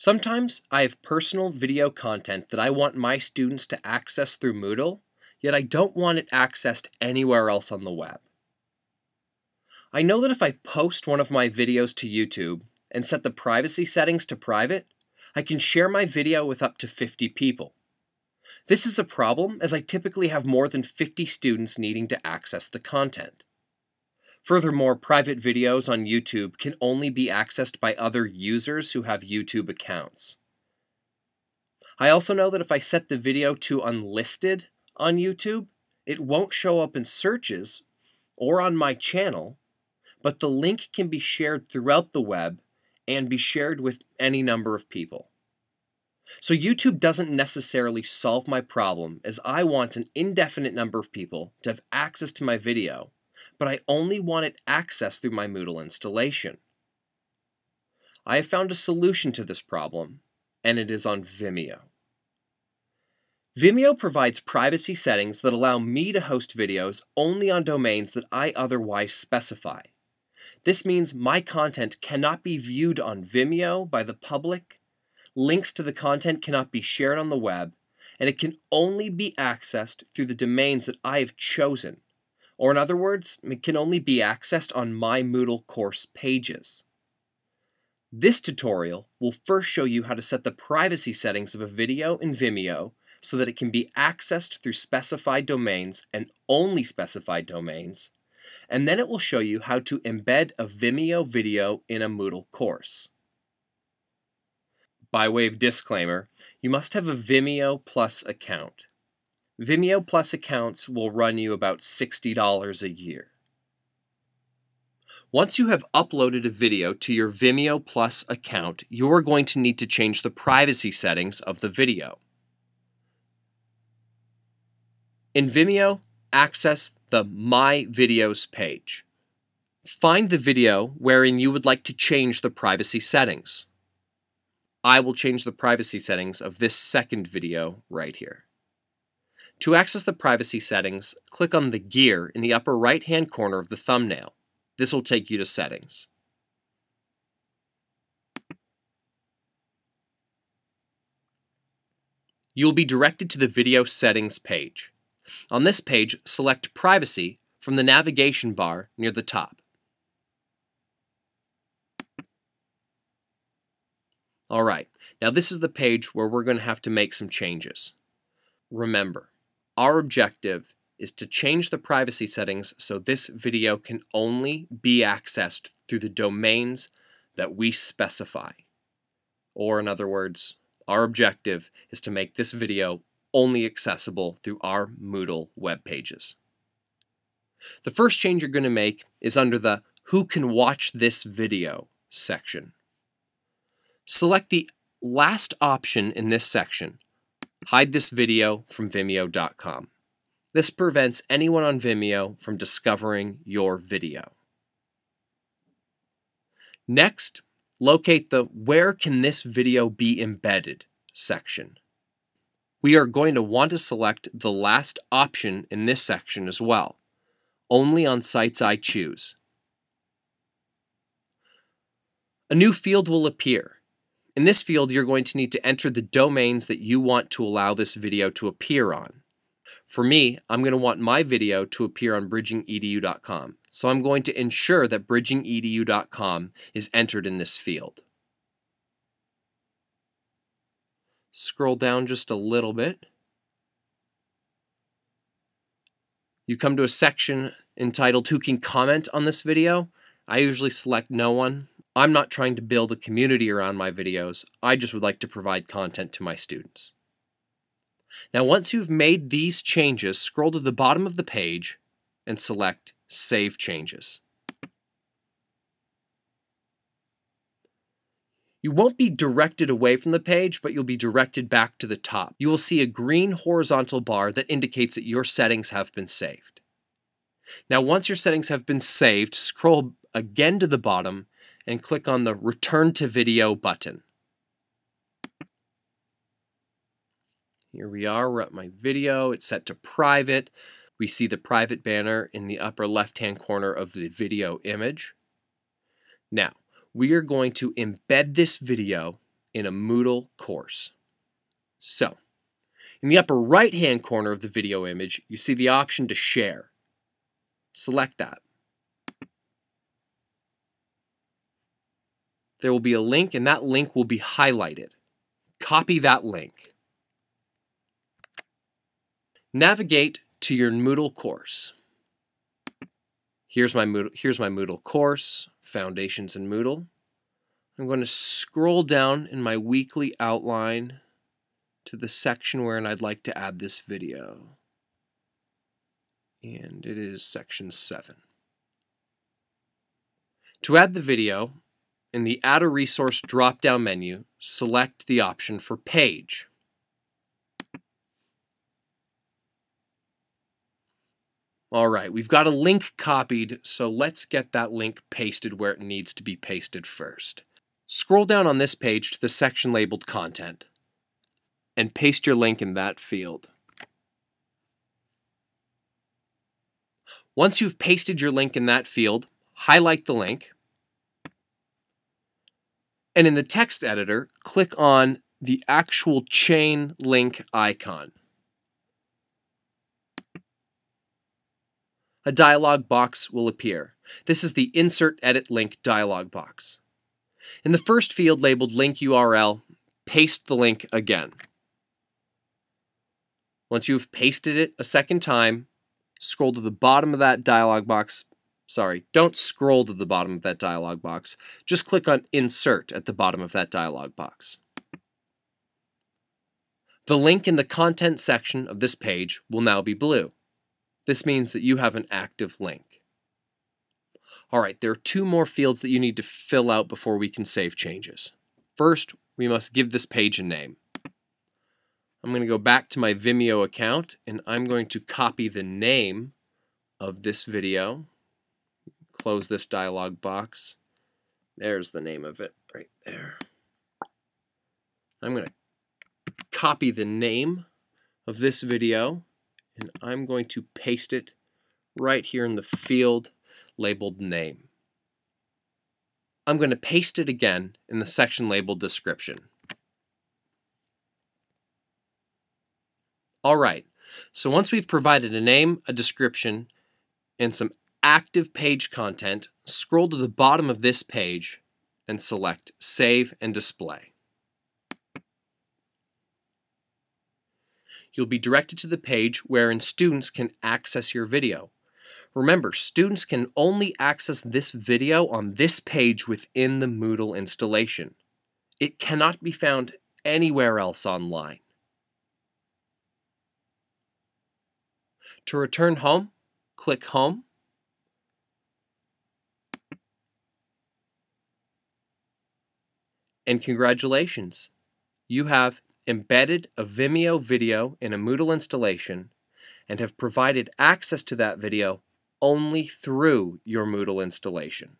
Sometimes I have personal video content that I want my students to access through Moodle, yet I don't want it accessed anywhere else on the web. I know that if I post one of my videos to YouTube and set the privacy settings to private, I can share my video with up to 50 people. This is a problem as I typically have more than 50 students needing to access the content. Furthermore, private videos on YouTube can only be accessed by other users who have YouTube accounts. I also know that if I set the video to unlisted on YouTube, it won't show up in searches or on my channel, but the link can be shared throughout the web and be shared with any number of people. So YouTube doesn't necessarily solve my problem as I want an indefinite number of people to have access to my video, but I only want it accessed through my Moodle installation. I have found a solution to this problem, and it is on Vimeo. Vimeo provides privacy settings that allow me to host videos only on domains that I otherwise specify. This means my content cannot be viewed on Vimeo by the public, links to the content cannot be shared on the web, and it can only be accessed through the domains that I have chosen. Or in other words, it can only be accessed on my Moodle course pages. This tutorial will first show you how to set the privacy settings of a video in Vimeo so that it can be accessed through specified domains and only specified domains, and then it will show you how to embed a Vimeo video in a Moodle course. By way of disclaimer, you must have a Vimeo Plus account. Vimeo Plus accounts will run you about $60 a year. Once you have uploaded a video to your Vimeo Plus account, you are going to need to change the privacy settings of the video. In Vimeo, access the My Videos page. Find the video wherein you would like to change the privacy settings. I will change the privacy settings of this second video right here. To access the privacy settings, click on the gear in the upper right hand corner of the thumbnail. This will take you to Settings. You will be directed to the Video Settings page. On this page, select Privacy from the navigation bar near the top. Alright, now this is the page where we're going to have to make some changes. Remember, our objective is to change the privacy settings so this video can only be accessed through the domains that we specify. Or in other words, our objective is to make this video only accessible through our Moodle web pages. The first change you're going to make is under the Who Can Watch This Video section. Select the last option in this section, Hide this video from Vimeo.com. This prevents anyone on Vimeo from discovering your video. Next, locate the Where can this video be embedded section we are going to want to select the last option in this section as well, only on sites I choose. A new field will appear. In this field, you're going to need to enter the domains that you want to allow this video to appear on. For me, I'm going to want my video to appear on bridgingedu.com, so I'm going to ensure that bridgingedu.com is entered in this field. Scroll down just a little bit. You come to a section entitled Who Can Comment on this video? I usually select no one. I'm not trying to build a community around my videos. I just would like to provide content to my students. Now once you've made these changes, scroll to the bottom of the page and select Save Changes. You won't be directed away from the page, but you'll be directed back to the top. You will see a green horizontal bar that indicates that your settings have been saved. Now, once your settings have been saved, scroll again to the bottom and click on the Return to Video button. Here we are, we're at my video, it's set to private. We see the private banner in the upper left-hand corner of the video image. Now, we are going to embed this video in a Moodle course. So, in the upper right hand corner of the video image, you see the option to share. Select that. There will be a link, and that link will be highlighted. Copy that link. Navigate to your Moodle course. Here's my Moodle, here's my Moodle course, Foundations in Moodle. I'm going to scroll down in my weekly outline to the section where I'd like to add this video. And it is section 7. To add the video, in the Add a Resource drop-down menu, select the option for Page. All right, we've got a link copied, so let's get that link pasted where it needs to be pasted first. Scroll down on this page to the section labeled Content and paste your link in that field. Once you've pasted your link in that field, highlight the link, and in the text editor, click on the actual chain link icon. a dialog box will appear. This is the Insert Edit Link dialog box. In the first field labeled Link URL, paste the link again. Once you've pasted it a second time, scroll to the bottom of that dialog box. Sorry, don't scroll to the bottom of that dialog box. Just click on Insert at the bottom of that dialog box. The link in the content section of this page will now be blue. This means that you have an active link. All right, there are two more fields that you need to fill out before we can save changes. First, we must give this page a name. I'm going to go back to my Vimeo account and I'm going to copy the name of this video. Close this dialog box. There's the name of it right there. I'm going to copy the name of this video and I'm going to paste it right here in the field labeled name. I'm going to paste it again in the section labeled description. All right, so once we've provided a name, a description, and some active page content, scroll to the bottom of this page and select Save and Display. you'll be directed to the page wherein students can access your video. Remember, students can only access this video on this page within the Moodle installation. It cannot be found anywhere else online. To return home, click Home. And congratulations, you have embedded a Vimeo video in a Moodle installation and have provided access to that video only through your Moodle installation.